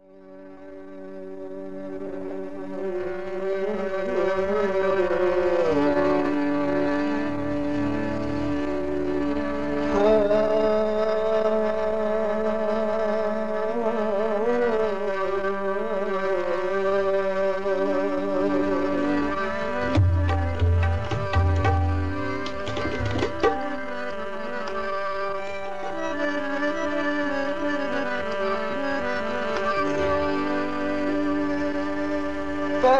Mm-hmm.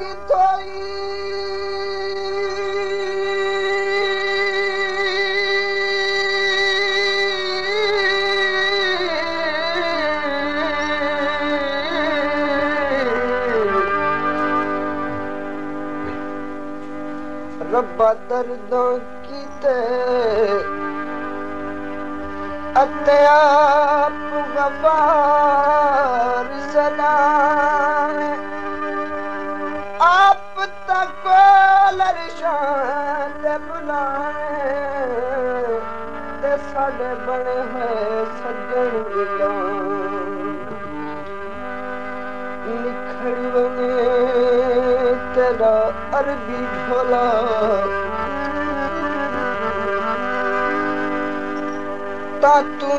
थोई रब्बा दर्दों की ते ते साडे बने है सज्जन निखड़ तेरा अरबी भोला। ता तू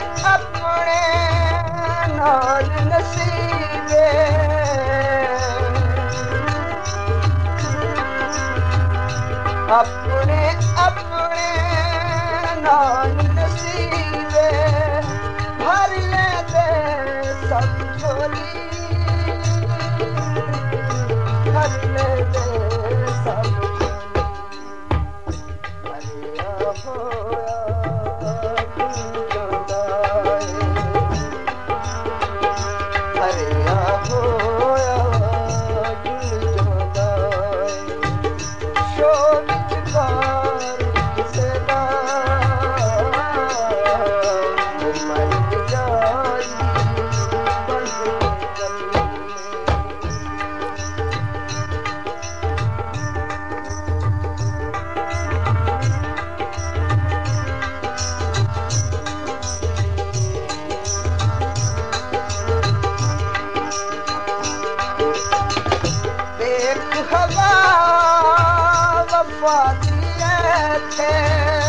अपने अपने नाल नसीबे। अपने अपने नाल नसीबे। भर ले दे सब झोली Maria. एक हवा वफा दिए थे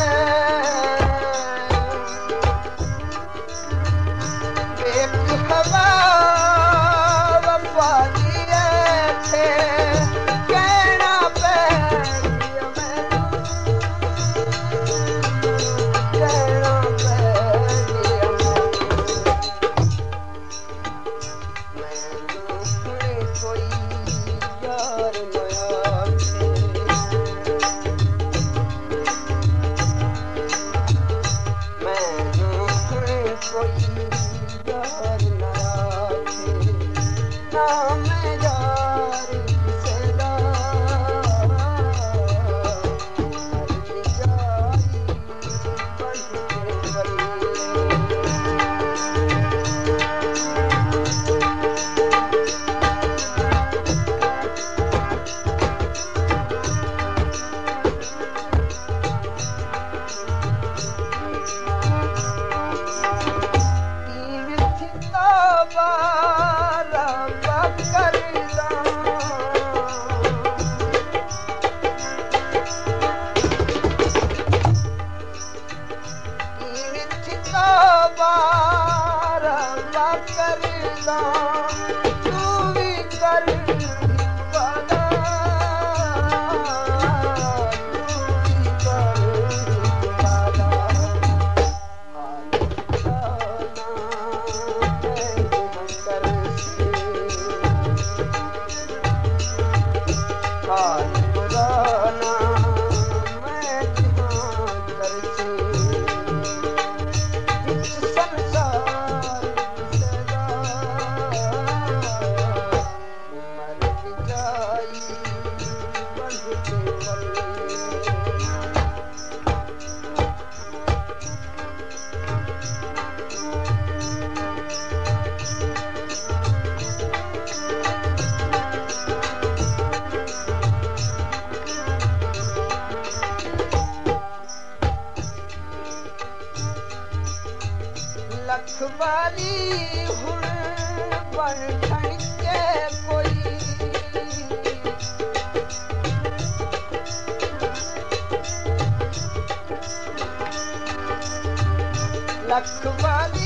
tak schválně.